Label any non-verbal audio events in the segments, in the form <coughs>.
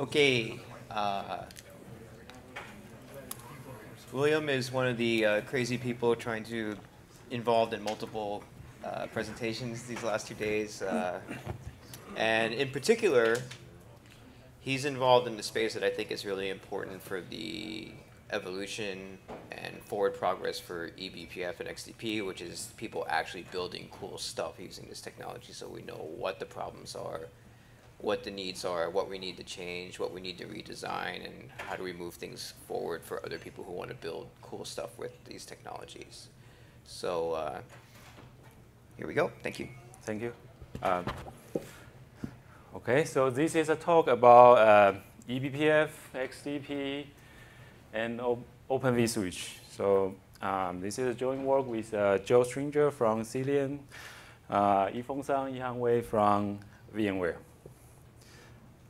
Okay. Uh, William is one of the uh, crazy people trying to involved in multiple uh, presentations these last two days. Uh, and in particular, he's involved in the space that I think is really important for the evolution and forward progress for eBPF and XDP, which is people actually building cool stuff using this technology so we know what the problems are, what the needs are, what we need to change, what we need to redesign, and how do we move things forward for other people who want to build cool stuff with these technologies. So uh, here we go. Thank you. Thank you. Um, okay, so this is a talk about uh, eBPF, XDP, and Open vSwitch. So um, this is a joint work with uh, Joe Stringer from Cilium, uh, Yifeng Sun, Yi-Hung Wei from VMware.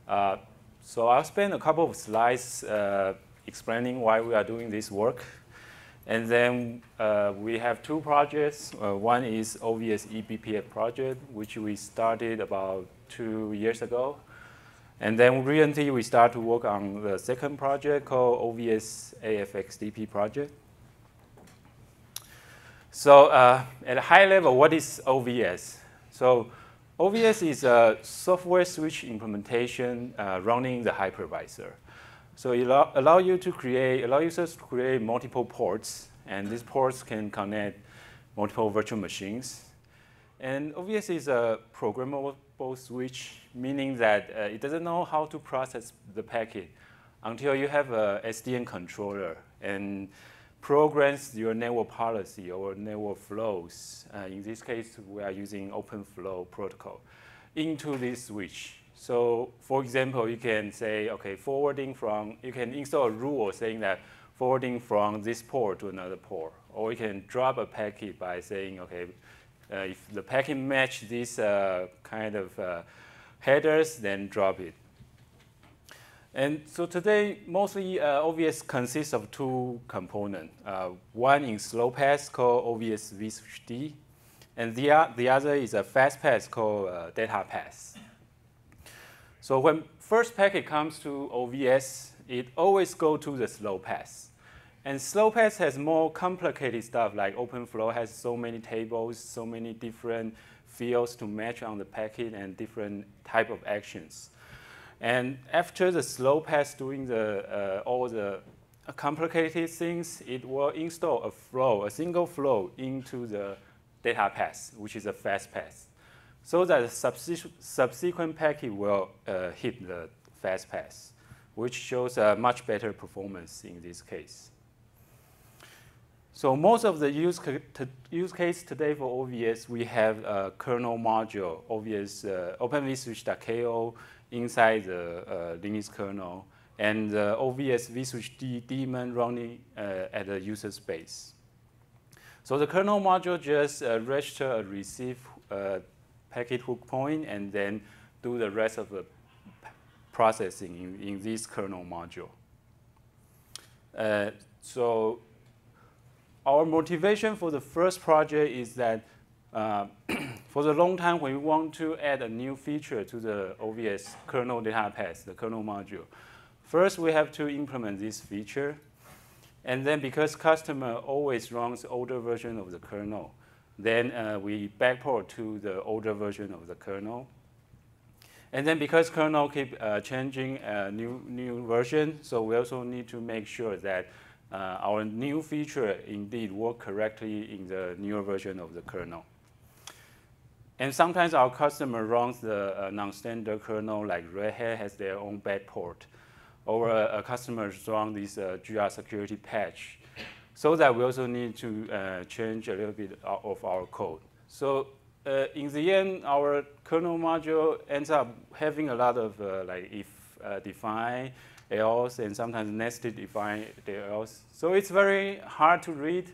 Uh, so I'll spend a couple of slides uh, explaining why we are doing this work. And then uh, we have two projects. Uh, one is OVS eBPF project, which we started about two years ago. And then recently we start to work on the second project called OVS AFXDP project. So uh, at a high level, what is OVS? So OVS is a software switch implementation uh, running the hypervisor. So it allow, allow you to create, allow users to create multiple ports, and these ports can connect multiple virtual machines. And OVS is a programmable switch, meaning that uh, it doesn't know how to process the packet until you have a SDN controller and programs your network policy or network flows. Uh, in this case, we are using OpenFlow protocol into this switch. So for example, you can say, okay, forwarding from, you can install a rule saying that forwarding from this port to another port. Or you can drop a packet by saying, okay, uh, if the packet match this uh, kind of uh, headers, then drop it. And so today, mostly uh, OVS consists of two components. Uh, one is slow path called OVS vSwitchD, and the, the other is a fast path called uh, data path. So when first packet comes to OVS, it always go to the slow path. And slow path has more complicated stuff like OpenFlow has so many tables, so many different fields to match on the packet and different type of actions. And after the slow path doing the, uh, all the complicated things, it will install a flow, a single flow into the data path, which is a fast path, so that the subsequent packet will uh, hit the fast path, which shows a much better performance in this case. So most of the use, use case today for OVS, we have a kernel module, OVS uh, OpenVSwitch.ko, inside the uh, Linux kernel, and the OVS vSwitch daemon running uh, at the user space. So the kernel module just uh, register a receive uh, packet hook point and then do the rest of the processing in, in this kernel module. Uh, so our motivation for the first project is that uh, <clears throat> for the long time, when we want to add a new feature to the OVS kernel data path, the kernel module, first we have to implement this feature. And then because customer always runs older version of the kernel, then uh, we backport to the older version of the kernel. And then because kernel keep uh, changing uh, new, new version, so we also need to make sure that uh, our new feature indeed work correctly in the newer version of the kernel. And sometimes our customer runs the uh, non-standard kernel, like Red Hat has their own backport, or a, a customer runs this uh, grsecurity patch. So that we also need to uh, change a little bit of our code. So uh, in the end, our kernel module ends up having a lot of uh, like if uh, define, else, and sometimes nested define else. So it's very hard to read,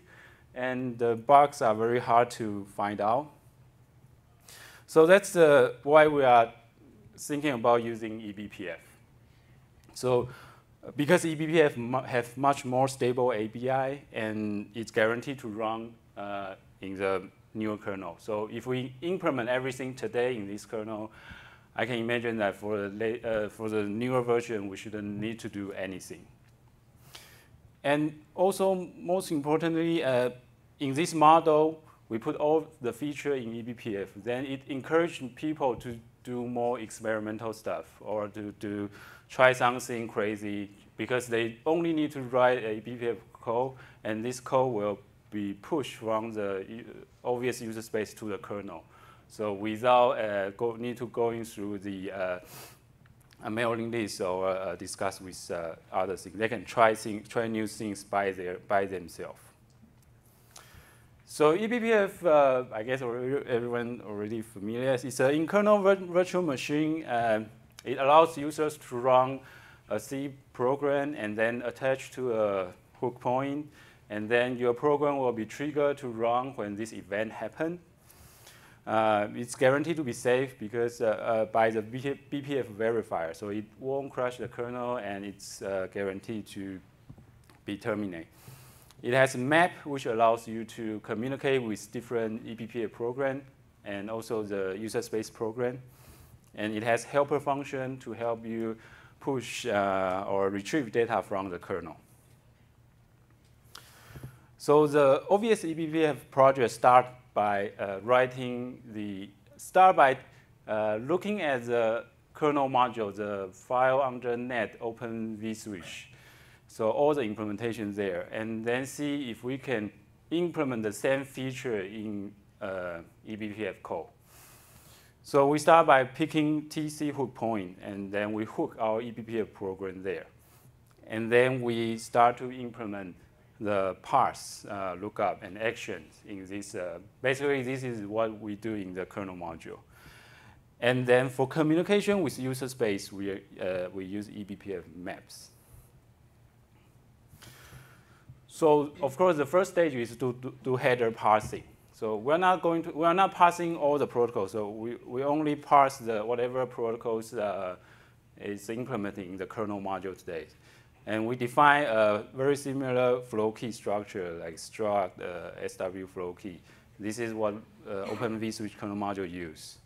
and the bugs are very hard to find out. So that's uh, why we are thinking about using eBPF. So because eBPF have much more stable ABI and it's guaranteed to run uh, in the newer kernel. So if we implement everything today in this kernel, I can imagine that for the, uh, for the newer version, we shouldn't need to do anything. And also, most importantly, uh, in this model, we put all the feature in eBPF. Then it encouraged people to do more experimental stuff or to, to try something crazy because they only need to write a eBPF code, and this code will be pushed from the OVS user space to the kernel. So without uh, go, need to going through the uh, a mailing list or uh, discuss with uh, other things, they can try things, try new things by their by themselves. So eBPF, uh, I guess everyone already familiar. It's an internal vir virtual machine. It allows users to run a C program and then attach to a hook point, and then your program will be triggered to run when this event happens. Uh, it's guaranteed to be safe because uh, uh, by the BPF verifier, so it won't crash the kernel and it's uh, guaranteed to be terminated. It has a map which allows you to communicate with different eBPF program and also the user space program. And it has helper function to help you push uh, or retrieve data from the kernel. So the OVS eBPF project start by uh, writing the, start by uh, looking at the kernel module, the file under net open vSwitch. So all the implementation there, and then see if we can implement the same feature in uh, eBPF code. So we start by picking TC hook point, and then we hook our eBPF program there. And then we start to implement the parse uh, lookup and actions in this. Uh, basically, this is what we do in the kernel module. And then for communication with user space, we, uh, we use eBPF maps. So of course, the first stage is to do header parsing. So we're not going to, we're not parsing all the protocols. So we, we only parse the whatever protocols uh, is implemented in the kernel module today. And we define a very similar flow key structure like struct uh, SW flow key. This is what uh, Open vSwitch kernel module use.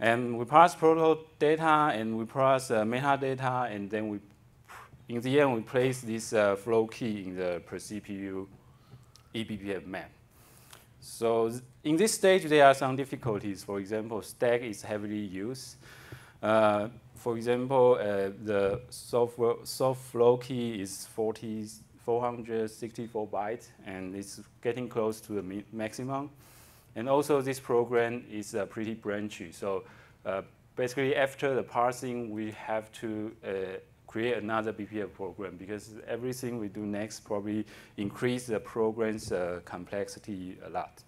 And we parse protocol data and we parse uh, metadata and then we, in the end, we place this uh, flow key in the per CPU eBPF map. So in this stage, there are some difficulties. For example, stack is heavily used. Uh, for example, uh, the software, soft flow key is 40, 464 bytes, and it's getting close to the maximum. And also, this program is uh, pretty branchy. So uh, basically, after the parsing, we have to uh, create another BPF program because everything we do next probably increase the program's uh, complexity a lot.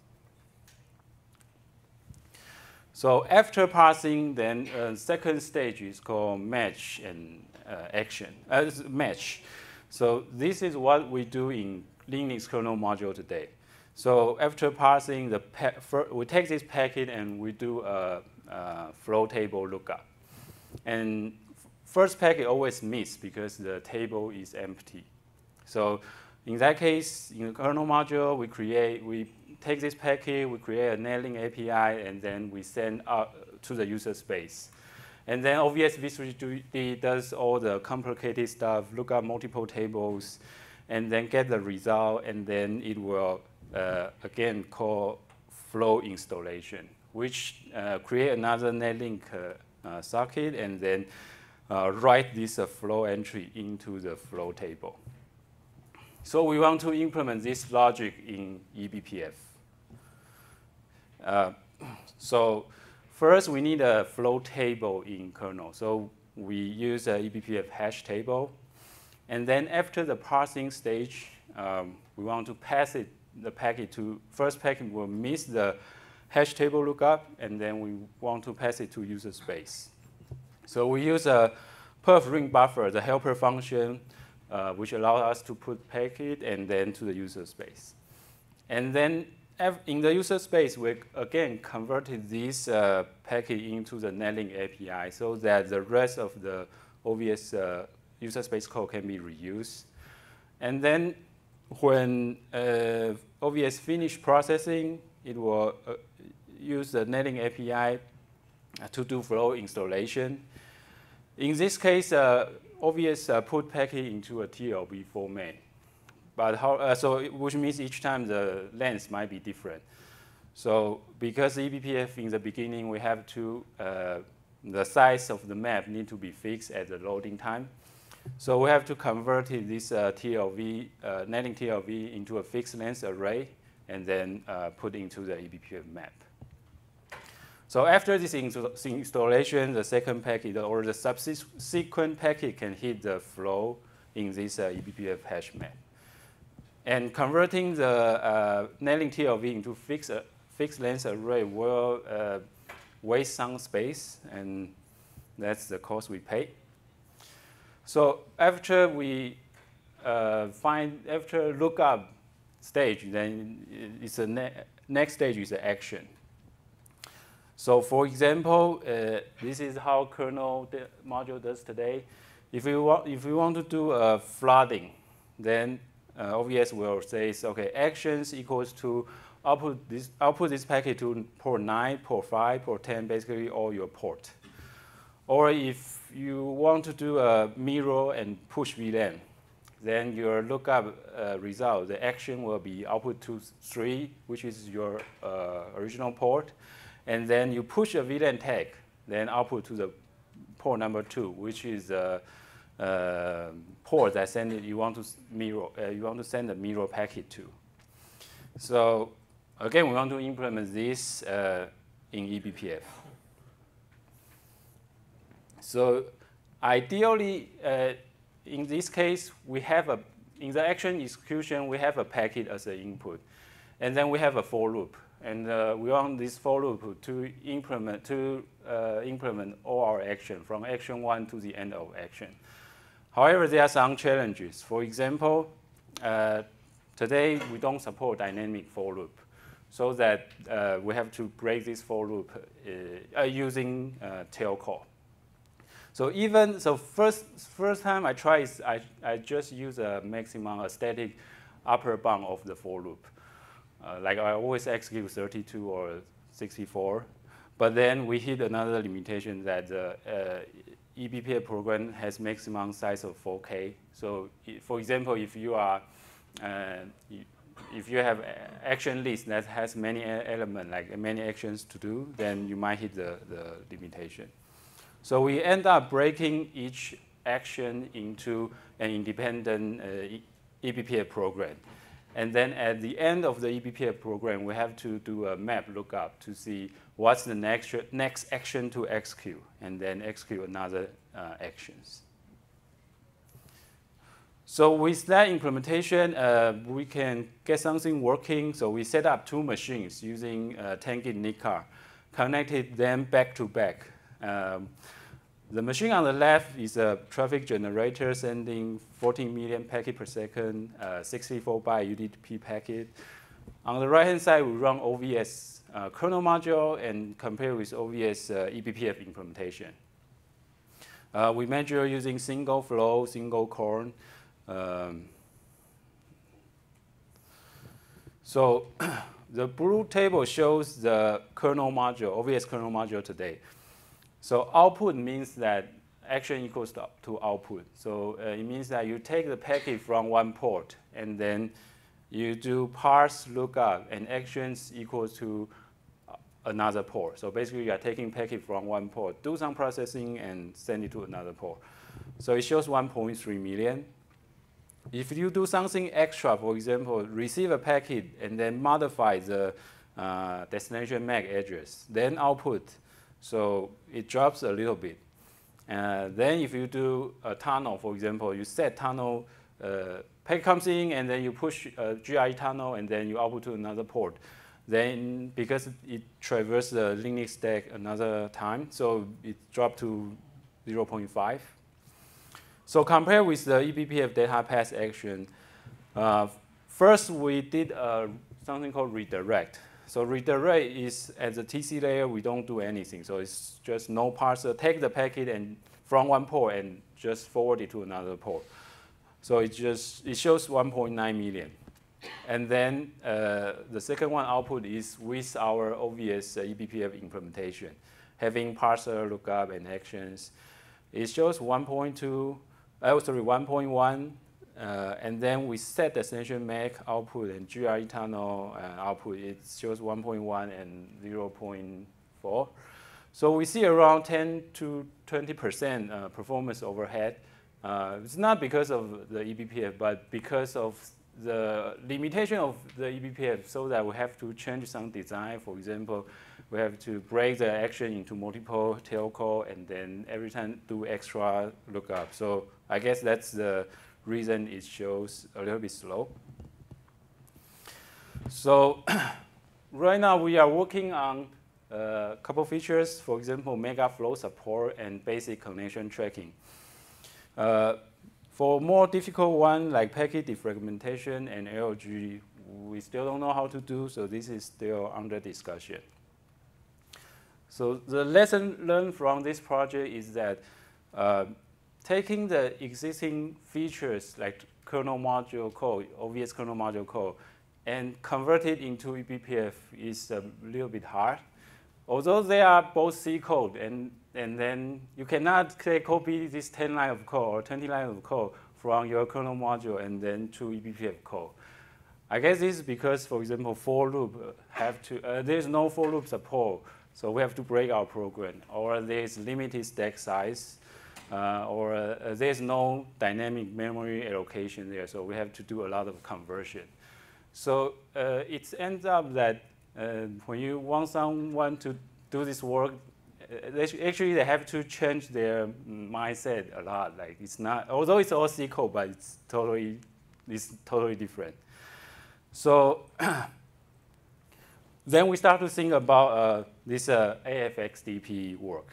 So after parsing, then uh, second stage is called match and uh, action, uh, match. So this is what we do in Linux kernel module today. So after parsing, the we take this packet and we do a, a flow table lookup. And first packet always miss because the table is empty. So in that case, in the kernel module, we create, we take this packet, we create a netlink API, and then we send out to the user space. And then OVS vSwitch does all the complicated stuff, look up multiple tables, and then get the result, and then it will, uh, again, call flow installation, which uh, create another netlink uh, uh, socket, and then write this uh, flow entry into the flow table. So we want to implement this logic in eBPF. Uh, so first, we need a flow table in kernel. So we use a eBPF hash table. And then after the parsing stage, um, we want to pass it, the packet to, first packet will miss the hash table lookup, and then we want to pass it to user space. So we use a perf ring buffer, the helper function, uh, which allows us to put packet and then to the user space. And then in the user space, we again converted this uh, packet into the Netlink API so that the rest of the OVS uh, user space code can be reused. And then when uh, OVS finish processing, it will uh, use the Netlink API to do flow installation. In this case, uh, OVS uh, put packet into a TLV format. But how, uh, so which means each time the length might be different. So because eBPF in the beginning, we have to, uh, the size of the map need to be fixed at the loading time. So we have to convert this uh, TLV, uh, netlink TLV into a fixed length array and then uh, put into the eBPF map. So after this installation, the second packet or the subsequent packet can hit the flow in this uh, eBPF hash map. And converting the uh, netlink TLV into fixed, uh, fixed length array will uh, waste some space, and that's the cost we pay. So after we uh, find, after lookup stage, then it's a ne next stage is the action. So for example, uh, this is how kernel module does today. If we want, if we want to do a flooding, then uh, OVS will say, okay, actions equals to output this, output this packet to port 9, port 5, port 10, basically all your port. Or if you want to do a mirror and push VLAN, then your lookup uh, result, the action will be output to 3, which is your uh, original port. And then you push a VLAN tag, then output to the port number 2, which is the uh, port that send you want to mirror, uh, you want to send a mirror packet to. So again, we want to implement this uh, in eBPF. So ideally, uh, in this case, we have a, in the action execution, we have a packet as an input. And then we have a for loop. And uh, we want this for loop to implement, to, uh, implement all our action from action one to the end of action. However, there are some challenges. For example, uh, today we don't support dynamic for loop so that uh, we have to break this for loop uh, using tail call. So even, so first, first time I tried, I, I just use a maximum, a static upper bound of the for loop. Uh, like I always execute 32 or 64. But then we hit another limitation that the uh, eBPF program has maximum size of 4K. So for example, if you are, uh, if you have action list that has many elements, like many actions to do, then you might hit the, the limitation. So we end up breaking each action into an independent uh, eBPF program. And then at the end of the eBPF program, we have to do a map lookup to see what's the next, next action to execute, and then execute another uh, actions. So with that implementation, uh, we can get something working. So we set up two machines using uh, 10 gig NIC card, connected them back to back. Um, the machine on the left is a traffic generator sending 14 million packet per second, uh, 64 byte UDP packet. On the right-hand side, we run OVS uh, kernel module and compare with OVS uh, eBPF implementation. Uh, we measure using single flow, single core. Um, so <clears throat> the blue table shows the kernel module, OVS kernel module today. So output means that action equals to, output. So uh, it means that you take the packet from one port and then you do parse lookup and actions equals to another port. So basically you are taking packet from one port, do some processing and send it to another port. So it shows 1.3 million. If you do something extra, for example, receive a packet and then modify the uh, destination MAC address, then output so it drops a little bit. Uh, then if you do a tunnel, for example, you set tunnel, uh, packet comes in and then you push a GRE tunnel and then you output to another port. Then because it traverses the Linux stack another time, so it dropped to 0.5. So compared with the eBPF data path action, uh, first we did uh, something called redirect. So redirect is at the TC layer, we don't do anything. So it's just no parser, take the packet and from one port and just forward it to another port. So it just, it shows 1.9 million. And then uh, the second one output is with our OVS uh, eBPF implementation. having parser lookup and actions. It shows 1.2, oh, sorry, 1.1, uh, and then we set the destination MAC output and GRE tunnel uh, output. It shows 1.1 and 0.4. So we see around 10 to 20% uh, performance overhead. Uh, it's not because of the eBPF, but because of the limitation of the eBPF so that we have to change some design. For example, we have to break the action into multiple tail call and then every time do extra lookup. So I guess that's the reason it shows a little bit slow. So <clears throat> right now we are working on a couple features, for example, mega flow support and basic connection tracking. Uh, for more difficult one, like packet defragmentation and ALG, we still don't know how to do, so this is still under discussion. So the lesson learned from this project is that uh, taking the existing features like kernel module code, OVS kernel module code, and convert it into eBPF is a little bit hard. Although they are both C code, and, and then you cannot say copy this 10 line of code or 20 line of code from your kernel module and then to eBPF code. I guess this is because, for example, for loop have to, uh, there's no for loop support, so we have to break our program, or there's limited stack size, uh, or uh, there's no dynamic memory allocation there, so we have to do a lot of conversion. So uh, it ends up that uh, when you want someone to do this work, uh, actually they have to change their mindset a lot. Like it's not, although it's all C code, but it's totally, it's totally different. So <clears throat> then we start to think about uh, this uh, AFXDP work.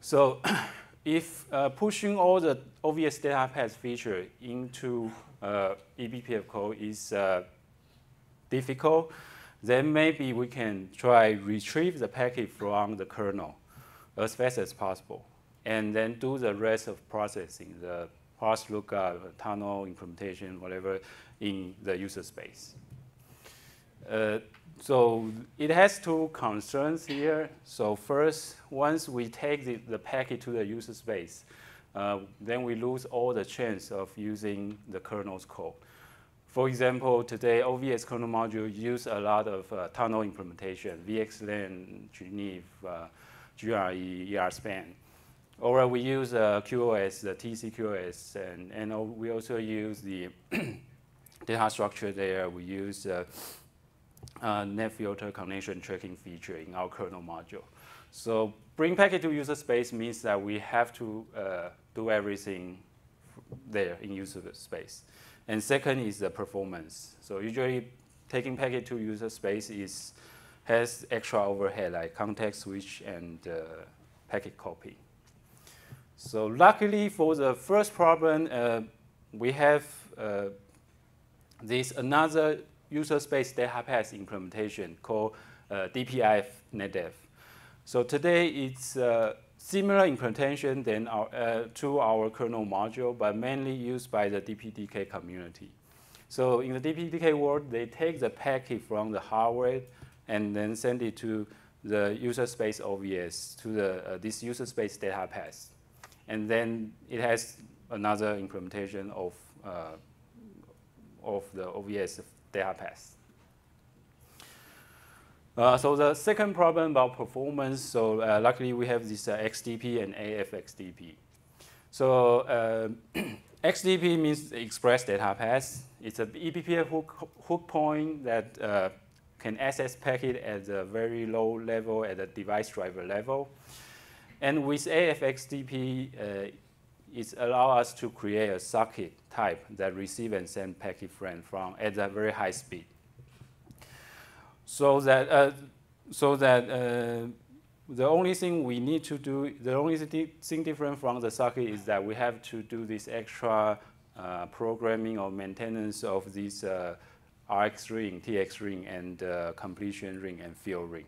So <clears throat> if uh, pushing all the OVS data path feature into uh, eBPF code is uh, difficult, then maybe we can try retrieve the packet from the kernel as fast as possible, and then do the rest of processing, the parse lookup, tunnel implementation, whatever, in the user space. Uh, so it has two concerns here. So first, once we take the, the packet to the user space, uh, then we lose all the chance of using the kernel's code. For example, today OVS kernel module use a lot of uh, tunnel implementation, VXLAN, Geneve, uh, GRE, ERSPAN. Or we use uh, QoS, the TCQoS, and, and we also use the <clears throat> data structure there. We use uh, net filter connection tracking feature in our kernel module. So bring packet to user space means that we have to uh, do everything there in user space. And second is the performance. So usually taking packet to user space is has extra overhead like context switch and uh, packet copy. So luckily for the first problem, uh, we have uh, this another user space data path implementation called uh, DPIF NetDev. So today it's uh, similar implementation than our, uh, to our kernel module, but mainly used by the DPDK community. So in the DPDK world, they take the packet from the hardware and then send it to the user space OVS, to the, uh, this user space data path. And then it has another implementation of, uh, of the OVS data path. Uh, so the second problem about performance, so uh, luckily we have this uh, XDP and AFXDP. So uh, <clears throat> XDP means express data path. It's an eBPF hook, hook point that uh, can access packet at a very low level at the device driver level. And with AFXDP, uh, it allows us to create a socket type that receive and send packet frame from at a very high speed so that uh, so that uh, the only thing we need to do, the only thing different from the socket is that we have to do this extra uh, programming or maintenance of this uh, RX ring, TX ring, and uh, completion ring and fill ring.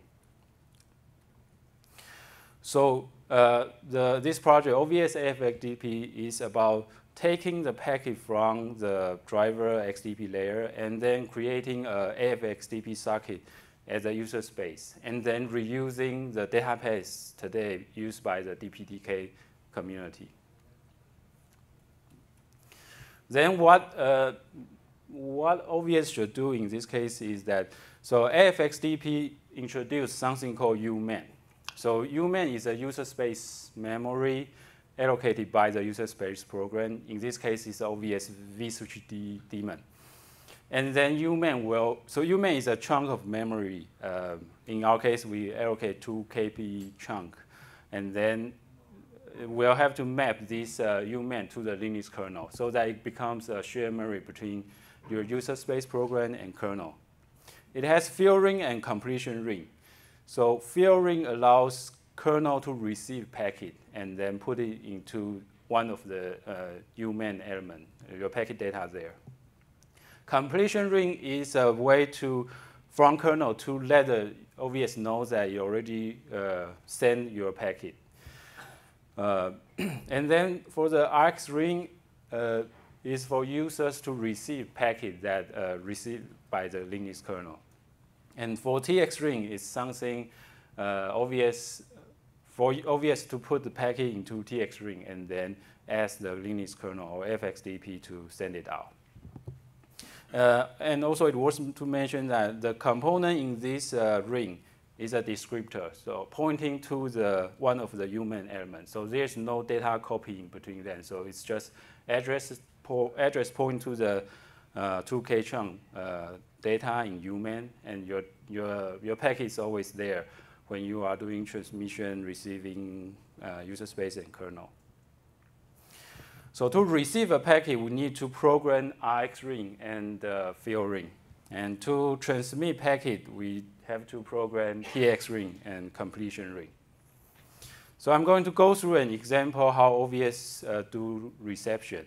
So uh, the, this project, OVS AFXDP, is about taking the packet from the driver XDP layer and then creating a AFXDP socket as a user space, and then reusing the data paths today used by the DPDK community. Then what, uh, what OVS should do in this case is that, so AFXDP introduced something called UMEM. So UMEM is a user space memory allocated by the user space program. In this case, it's OVS vSwitch daemon. And then UMEM will, so UMEM is a chunk of memory. Uh, in our case, we allocate 2 KB chunk. And then we'll have to map this uh, UMEM to the Linux kernel so that it becomes a shared memory between your user space program and kernel. It has fill ring and completion ring. So fill ring allows kernel to receive packet and then put it into one of the uh, UMEM element, your packet data there. Completion ring is a way to, from kernel to let the OVS know that you already uh, send your packet. Uh, <clears throat> and then for the RX ring, uh, is for users to receive packet that uh, received by the Linux kernel. And for TX ring, is something uh, OVS for OVS to put the packet into TX ring and then ask the Linux kernel or FXDP to send it out. Uh, and also it was to mention that the component in this uh, ring is a descriptor, so pointing to the one of the UMEM elements. So there's no data copying between them. So it's just address po address point to the uh, 2K chunk uh, data in UMEM, and your your your packet is always there when you are doing transmission, receiving uh, user space and kernel. So to receive a packet, we need to program RX ring and uh, fill ring. And to transmit packet, we have to program TX ring and completion ring. So I'm going to go through an example how OVS uh, do reception.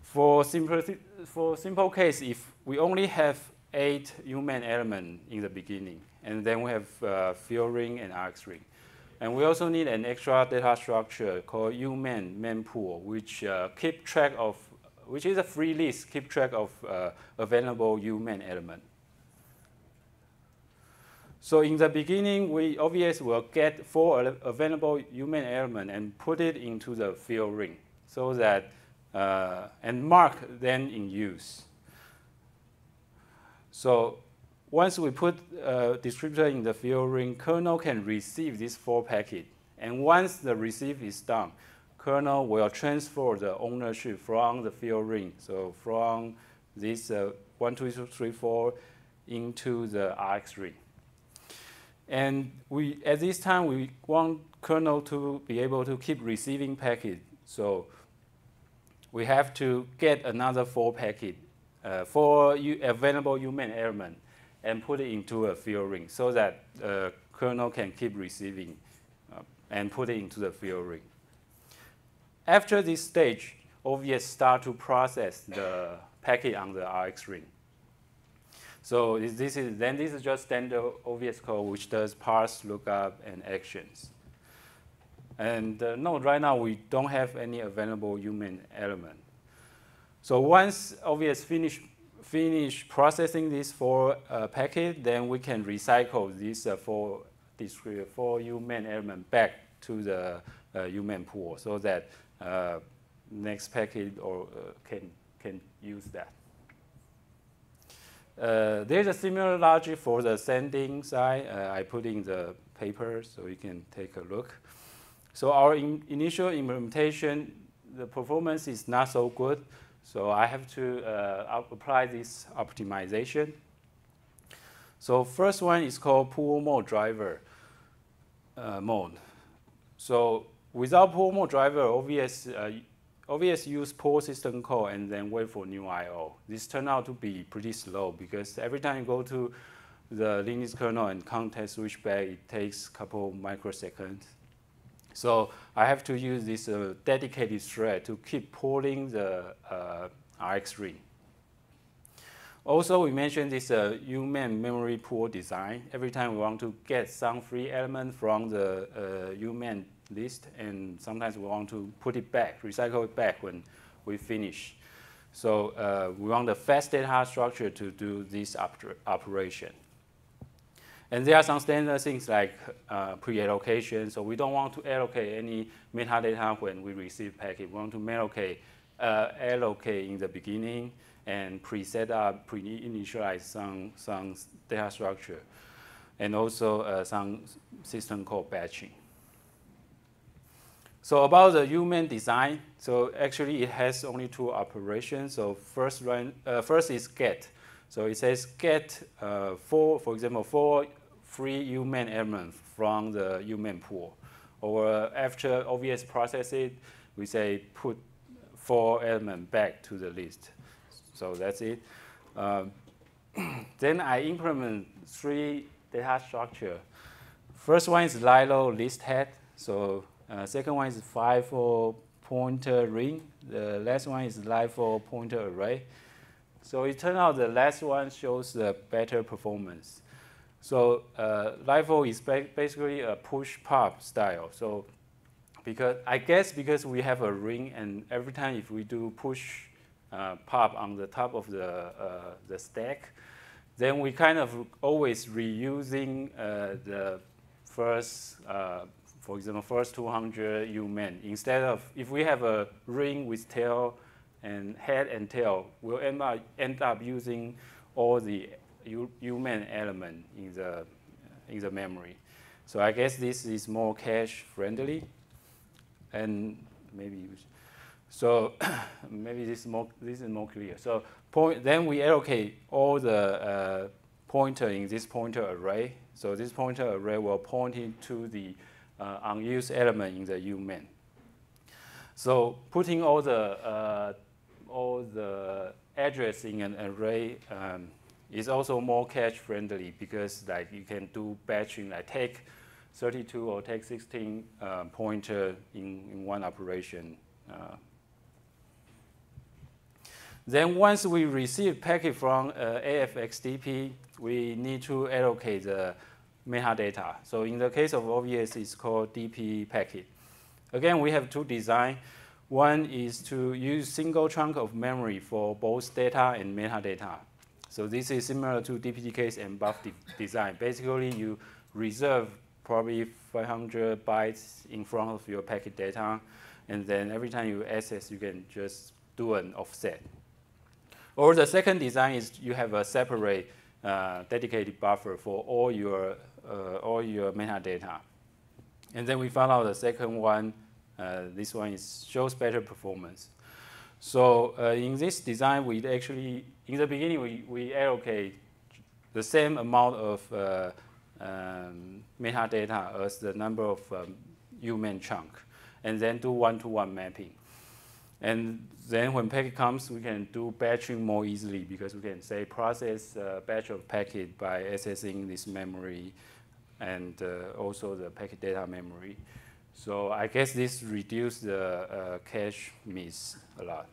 For simple, for simple case, if we only have eight UMEM element in the beginning, and then we have uh, fill ring and RX ring. And we also need an extra data structure called UMEM mempool, which uh, keep track of, which is a free list, keep track of uh, available UMEM element. So in the beginning, we obviously will get four available UMEM element and put it into the fill ring so that, uh, and mark them in use. So once we put a descriptor in the fill ring, kernel can receive this four packet. And once the receive is done, kernel will transfer the ownership from the fill ring, so from this uh, 1, 2, 3, 4 into the RX ring. And we, at this time, we want kernel to be able to keep receiving packet. So we have to get another four packet, uh, four available UMEM element, and put it into a fill ring so that uh, kernel can keep receiving uh, and put it into the fill ring. After this stage, OVS start to process the packet on the RX ring. So this is, then this is just standard OVS code which does parse, lookup, and actions. And uh, note right now we don't have any available UMEM element. So once OVS finish, finish processing this four uh, packet, then we can recycle this uh, for discrete for UMEM element back to the uh, UMEM pool so that uh, next packet or uh, can can use that. Uh, there's a similar logic for the sending side. Uh, I put in the paper so you can take a look. So our in initial implementation, the performance is not so good. So I have to uh, apply this optimization. So first one is called poll mode driver uh, mode. So without poll mode driver, OVS uh, OVS use poll system call and then wait for new I.O. This turned out to be pretty slow because every time you go to the Linux kernel and context switch back, it takes a couple microseconds. So I have to use this uh, dedicated thread to keep pulling the uh, RX ring. Also, we mentioned this uh, UMEM memory pool design. Every time we want to get some free element from the uh, UMEM list, and sometimes we want to put it back, recycle it back when we finish. So uh, we want the fast data structure to do this oper operation. And there are some standard things like uh, pre-allocation. So we don't want to allocate any metadata when we receive packet. We want to allocate, uh, allocate in the beginning and pre-set up, pre-initialize some, some data structure, and also uh, some system called batching. So about the UMEM design, so actually it has only two operations. So first, run, uh, first is get. So it says get uh, four, for example, four free UMEM elements from the UMEM pool. Or after OVS process it, we say put four elements back to the list. So that's it. Um, <clears throat> then I implement three data structure. First one is LILO list head. So uh, second one is FIFO pointer ring. The last one is LIFO pointer array. So it turned out the last one shows the better performance. So uh, LIFO is ba basically a push pop style. So because I guess because we have a ring and every time if we do push uh, pop on the top of the, uh, the stack, then we kind of always reusing uh, the first, uh, for example, first 200 UMEM. Instead of, if we have a ring with tail and head and tail, we'll end up, end up using all the UMEM element in the, in the memory. So I guess this is more cache friendly. And maybe, so <coughs> maybe this is more, this is more clear. So point, then we allocate all the uh, pointer in this pointer array. So this pointer array will point into the uh, unused element in the UMEM. So putting all the uh, all the address in an array um, is also more cache friendly because like you can do batching, like take 32 or take 16 uh, pointer in, in one operation. Uh, then once we receive packet from uh, AFXDP, we need to allocate the metadata. So in the case of OVS, it's called DP packet. Again, we have two design. One is to use single chunk of memory for both data and metadata. So this is similar to DPDK's mbuf de design. Basically, you reserve probably 500 bytes in front of your packet data, and then every time you access, you can just do an offset. Or the second design is you have a separate uh, dedicated buffer for all your, uh, all your metadata. And then we found out the second one, uh, this one is, shows better performance. So uh, in this design, we actually, in the beginning, we, we allocate the same amount of uh, um, metadata as the number of um, UMEM chunk, and then do one-to-one -one mapping. And then when packet comes, we can do batching more easily because we can say process a batch of packet by accessing this memory and uh, also the packet data memory. So I guess this reduced the uh, cache miss a lot.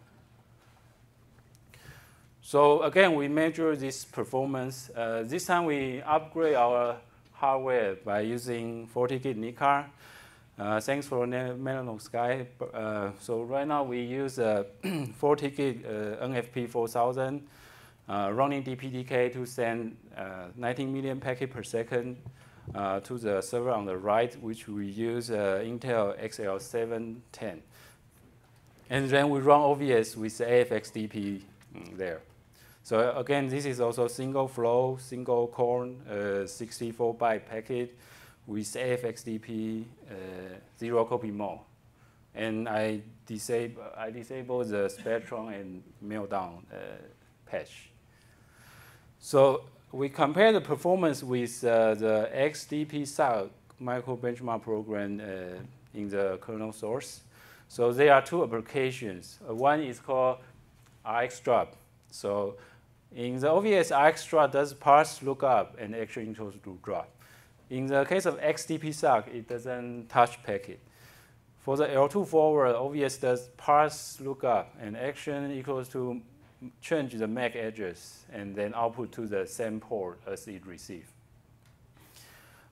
So again, we measure this performance. Uh, this time we upgrade our hardware by using 40 gig NICAR. Uh, thanks for Mellanox Sky. Uh, so right now we use a <clears throat> 40 gig uh, NFP 4000 uh, running DPDK to send uh, 19 million packet per second uh, to the server on the right, which we use Intel XL710. And then we run OVS with the AFXDP mm, there. So again, this is also single flow, single core, 64 byte packet with AFXDP uh, zero copy mode. And I disable, I disable the Spectre and Meltdown uh, patch. So we compare the performance with uh, the XDP micro benchmark program uh, in the kernel source. So there are two applications. Uh, one is called RxDrop. So in the OVS, RxDrop does parse lookup and actually equals to drop. In the case of XDP sock, it doesn't touch packet. For the L2 forward, OVS does parse lookup and action equals to change the MAC address and then output to the same port as it received.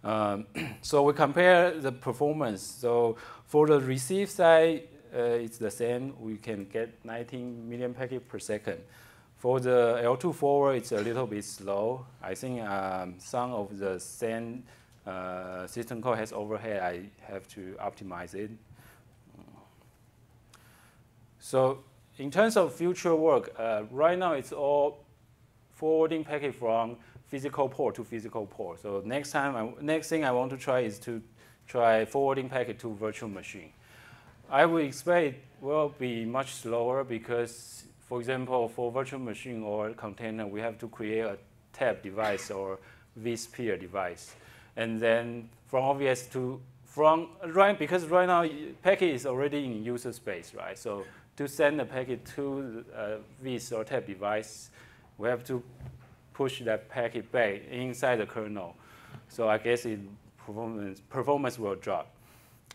Um, <clears throat> so we compare the performance. So for the receive side, uh, it's the same. We can get 19 million packets per second. For the L2 forward, it's a little bit slow. I think um, some of the send uh, system call has overhead. I have to optimize it. So in terms of future work, uh, right now it's all forwarding packet from physical port to physical port. So next time, I, next thing I want to try is to try forwarding packet to virtual machine. I would expect it will be much slower because, for example, for virtual machine or container, we have to create a tap device or vSphere device. And then from OVS to, from, right, because right now packet is already in user space, right? So to send a packet to uh, veth or tap device, we have to push that packet back inside the kernel. So I guess it performance, performance will drop.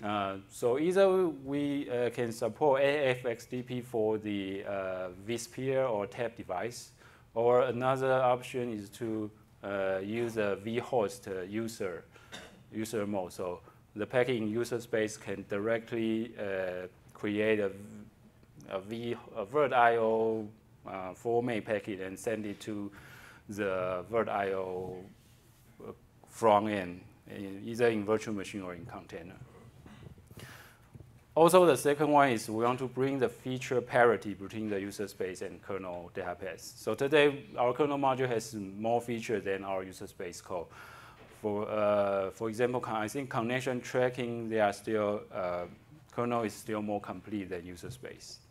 Uh, so either we uh, can support AF_XDP for the uh, vSphere or tap device, or another option is to uh, use a vhost user user mode. So the packet in user space can directly uh, create a, a, v, a VirtIO uh, format packet and send it to the VirtIO front end, either in virtual machine or in container. Also, the second one is we want to bring the feature parity between the user space and kernel data paths. So today, our kernel module has more features than our user space code. For, uh, for example, I think connection tracking, they are still, uh, kernel is still more complete than user space.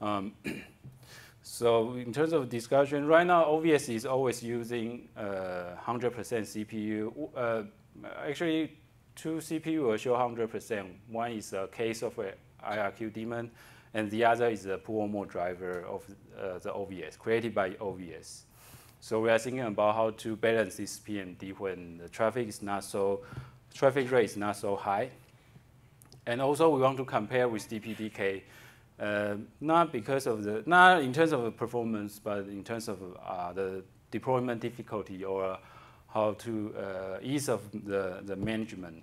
Um, <clears throat> so in terms of discussion, right now OVS is always using 100% uh, CPU. Uh, actually, two CPU will show 100%. One is a case of an IRQ daemon, and the other is a poll mode driver of uh, the OVS, created by OVS. So we are thinking about how to balance this PMD when the traffic is not so, traffic rate is not so high. And also we want to compare with DPDK, uh, not because of the, not in terms of the performance, but in terms of uh, the deployment difficulty or how to uh, ease of the, the management.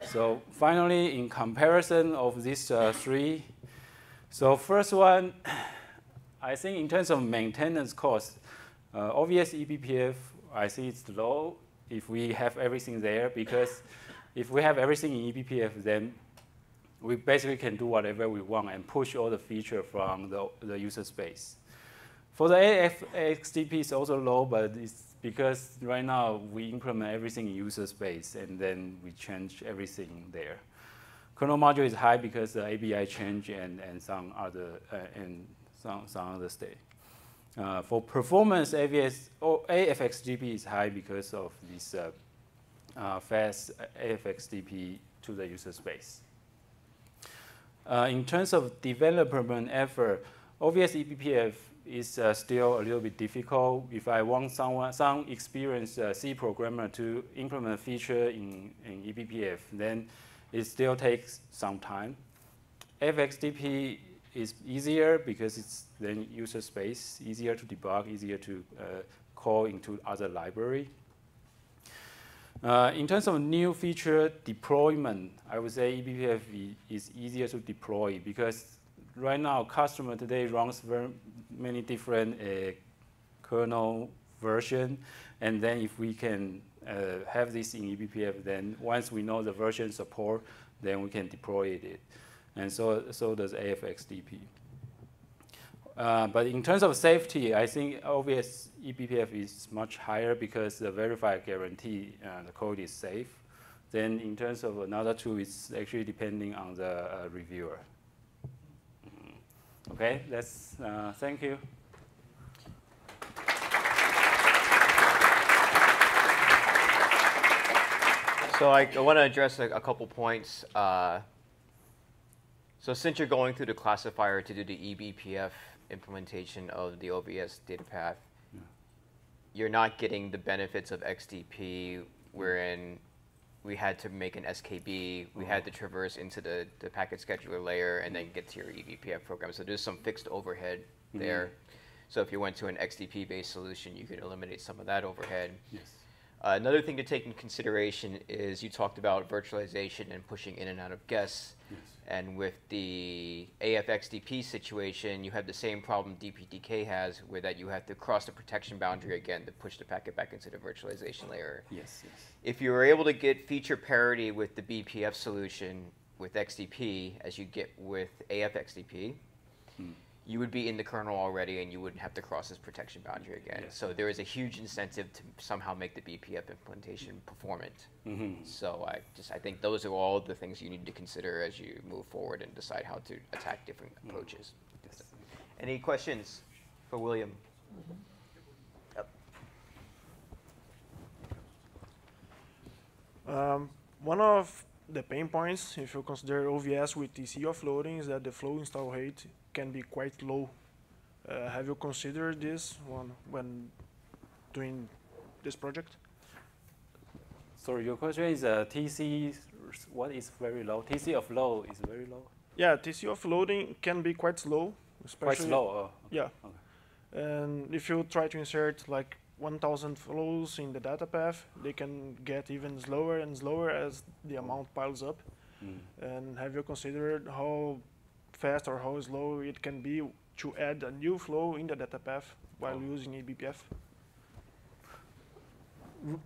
So finally, in comparison of these uh, three, so first one, <clears throat> I think in terms of maintenance cost, uh, OVS eBPF, I see it's low if we have everything there because if we have everything in eBPF, then we basically can do whatever we want and push all the feature from the, the user space. For the AF_XDP, it's also low, but it's because right now we implement everything in user space, and then we change everything there. Kernel module is high because the ABI change and, and some other uh, and some, some other state. Uh, for performance, OVS or AF_XDP is high because of this uh, uh fast AF_XDP to the user space. Uh, in terms of development effort, OVS eBPF is uh, still a little bit difficult. If I want someone, some experienced uh, C programmer to implement a feature in, in eBPF, then it still takes some time. FXDP is easier because it's then user space, easier to debug, easier to uh, call into other library. Uh, in terms of new feature deployment, I would say eBPF is easier to deploy because right now customer today runs very many different uh, kernel version. And then if we can uh, have this in eBPF, then once we know the version support, then we can deploy it. And so, so does AF_XDP. Uh, but in terms of safety, I think OVS eBPF is much higher because the verified guarantee uh, the code is safe. Then in terms of another tool, it's actually depending on the uh, reviewer. Okay, let's uh, thank you. So I, I want to address a, a, couple points. Uh, so since you're going through the classifier to do the eBPF implementation of the OVS data path, yeah. you're not getting the benefits of XDP, wherein we had to make an SKB, we had to traverse into the, the packet scheduler layer and then get to your eBPF program. So there's some fixed overhead mm -hmm. there. So if you went to an XDP-based solution, you could eliminate some of that overhead. Yes. Uh, another thing to take into consideration is you talked about virtualization and pushing in and out of guests. Yes. And with the AF_XDP situation, you have the same problem DPDK has, where that you have to cross the protection boundary again to push the packet back into the virtualization layer. Yes, yes. If you were able to get feature parity with the BPF solution with XDP, as you get with AF_XDP. You would be in the kernel already and you wouldn't have to cross this protection boundary again. Yes. So there is a huge incentive to somehow make the BPF implementation performant. Mhm. So I just I think those are all the things you need to consider as you move forward and decide how to attack different approaches. Yes. Any questions for William? Yep. Um, one of the pain points, if you consider OVS with TC offloading, is that the flow install rate can be quite low. Uh, have you considered this one when doing this project? Sorry, your question is uh, TC, what is very low? TC of low is very low? Yeah, TC of loading can be quite slow, especially. Quite slow. Oh, okay. Yeah. Okay. And if you try to insert like 1000 flows in the data path, they can get even slower and slower as the amount piles up. Mm. And have you considered how fast or how slow it can be to add a new flow in the data path while Oh. using eBPF?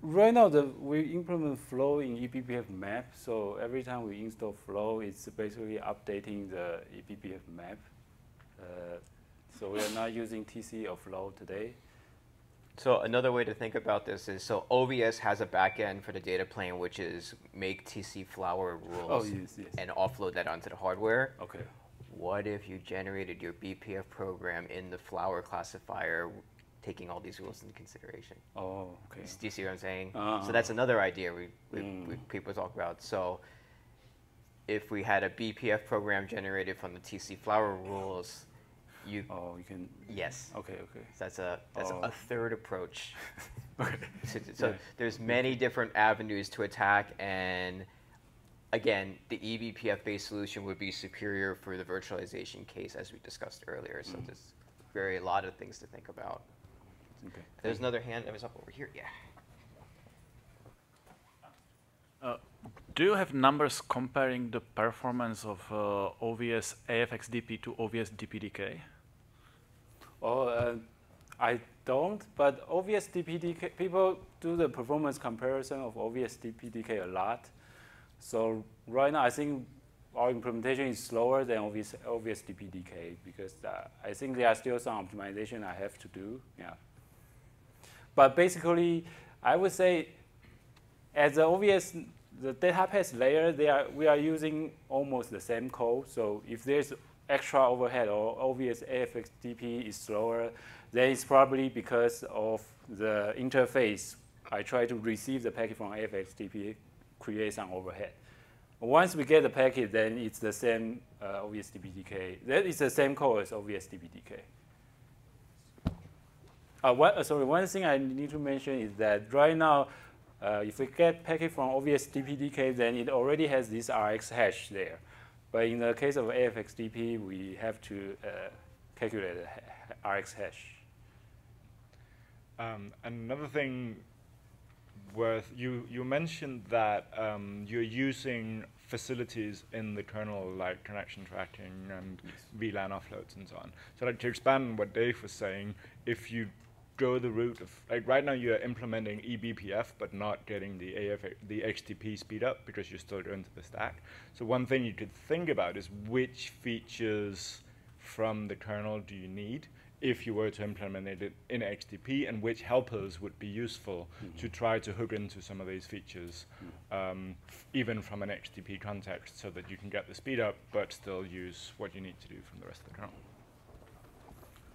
Right now, the, we implement flow in eBPF map. So every time we install flow, it's basically updating the eBPF map. Uh, so we are not using TC of flow today. So another way to think about this is so OVS has a backend for the data plane, which is make TC flower rules Oh, yes, yes. and offload that onto the hardware. Okay. What if you generated your BPF program in the flower classifier, taking all these rules into consideration? Oh, okay. Do you see what I'm saying? Uh-huh. So that's another idea we, we, Mm. we people talk about. So if we had a BPF program generated from the TC flower rules, you Oh, you can. yes, Okay, okay. so that's a that's Oh. a third approach. <laughs> Okay. <laughs> So, so Yeah. there's many different avenues to attack, and again, the eBPF-based solution would be superior for the virtualization case, as we discussed earlier. So Mhm. there's very a lot of things to think about. Okay. There's another hand that was up over here. Yeah. Uh, do you have numbers comparing the performance of uh, OVS AF_XDP to OVS DPDK? Oh, uh, I don't, but OVS DPDK, people do the performance comparison of OVS DPDK a lot. So right now, I think our implementation is slower than OVS, OVS DPDK because uh, I think there are still some optimization I have to do. Yeah. But basically, I would say as the OVS, the data layer, they are, we are using almost the same code. So if there's extra overhead or OVS AF_XDP is slower, then it's probably because of the interface. I try to receive the packet from AF_XDP, create some overhead. Once we get the packet, then it's the same uh, OVS DPDK. That is the same code as OVS DPDK. Uh, one, uh, sorry, one thing I need to mention is that right now, uh, if we get packet from OVS DPDK, then it already has this RX hash there. But in the case of AF_XDP, we have to uh, calculate the RX hash. Um, another thing worth you you mentioned that um, you're using facilities in the kernel like connection tracking and VLAN offloads and so on. So like to expand on what Dave was saying, if you go the route of like right now you're implementing eBPF but not getting the AF the HTTP speed up because you're still going to the stack. So one thing you could think about is which features from the kernel do you need if you were to implement it in XDP and which helpers would be useful to try to hook into some of these features, um, f- even from an XDP context, so that you can get the speed up but still use what you need to do from the rest of the kernel.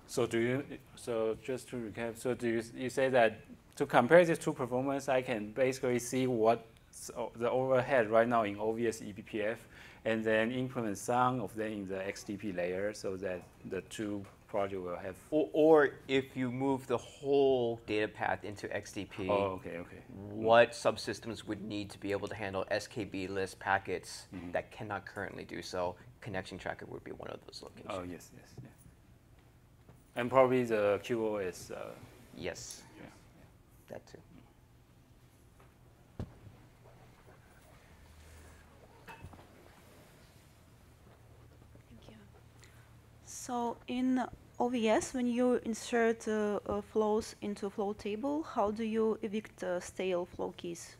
So do you? So just to recap, so do you, you say that to compare these two performance, I can basically see what the overhead right now in OVS eBPF, and then implement some of them in the XDP layer, so that the two project will have. Or, or if you move the whole data path into XDP, oh, okay, okay. Mm. what subsystems would need to be able to handle SKB list packets mm -hmm. that cannot currently do so? Connection tracker would be one of those locations. Oh, yes, yes. yes. And probably the QoS. Uh, yes, yeah. that too. So in OVS, when you insert uh, uh, flows into flow table, how do you evict uh, stale flow keys?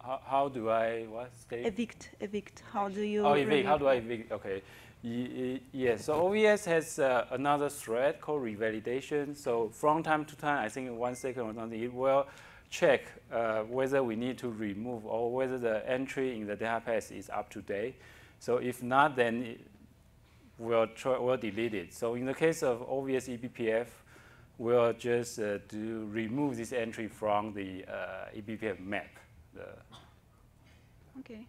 How, how do I what state? Evict, evict. How do you? Oh, evict. How do I evict? Okay. Yes. So OVS has uh, another thread called revalidation. So from time to time, I think one second or something, it will check uh, whether we need to remove or whether the entry in the data path is up to date. So if not, then it we'll, try, we'll delete it. So in the case of OVS eBPF, we'll just uh, do remove this entry from the uh, eBPF map. The, Okay.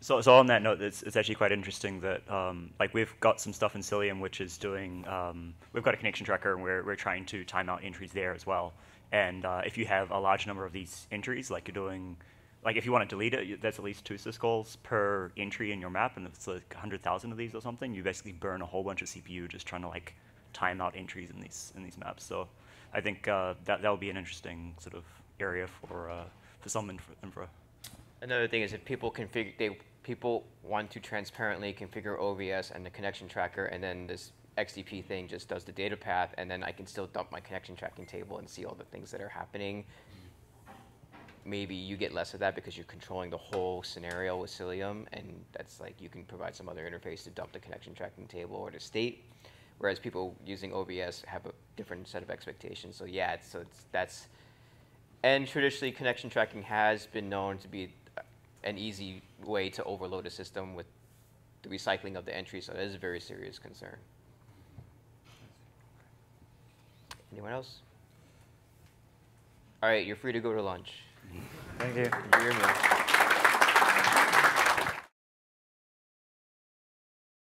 So, so on that note, it's, it's actually quite interesting that um, like we've got some stuff in Cilium which is doing um, we've got a connection tracker and we're, we're trying to time out entries there as well. And uh, if you have a large number of these entries, like you're doing, like if you want to delete it, there's at least two syscalls per entry in your map, and it's like 100,000 of these or something, you basically burn a whole bunch of CPU just trying to like time out entries in these in these maps. So I think uh, that that would be an interesting sort of area for uh, for some infra. infra. Another thing is if people configure, they people want to transparently configure OVS and the connection tracker, and then this XDP thing just does the data path, and then I can still dump my connection tracking table and see all the things that are happening. Maybe you get less of that because you're controlling the whole scenario with Cilium, and that's like you can provide some other interface to dump the connection tracking table or the state. Whereas people using OVS have a different set of expectations. So yeah, it's, so it's, that's and traditionally, connection tracking has been known to be an easy way to overload a system with the recycling of the entry. so that is a very serious concern. Anyone else? All right, you're free to go to lunch. Thank you. Enjoy your meal.